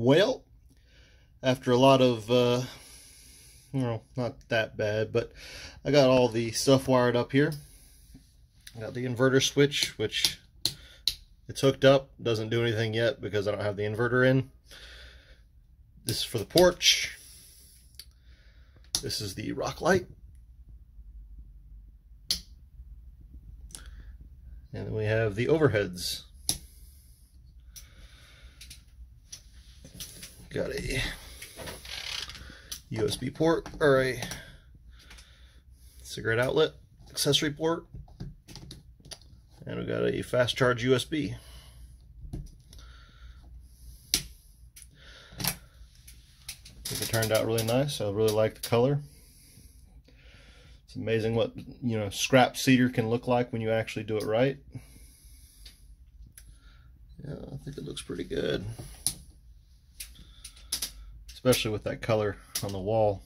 Well, after a lot of, uh, know, not that bad, but I got all the stuff wired up here. I got the inverter switch, which it's hooked up. Doesn't do anything yet because I don't have the inverter in. This is for the porch. This is the rock light. And then we have the overheads. Got a USB port or a cigarette outlet accessory port. And we've got a fast charge USB. it turned out really nice. I really like the color. It's amazing what you know scrap cedar can look like when you actually do it right. Yeah, I think it looks pretty good. Especially with that color on the wall.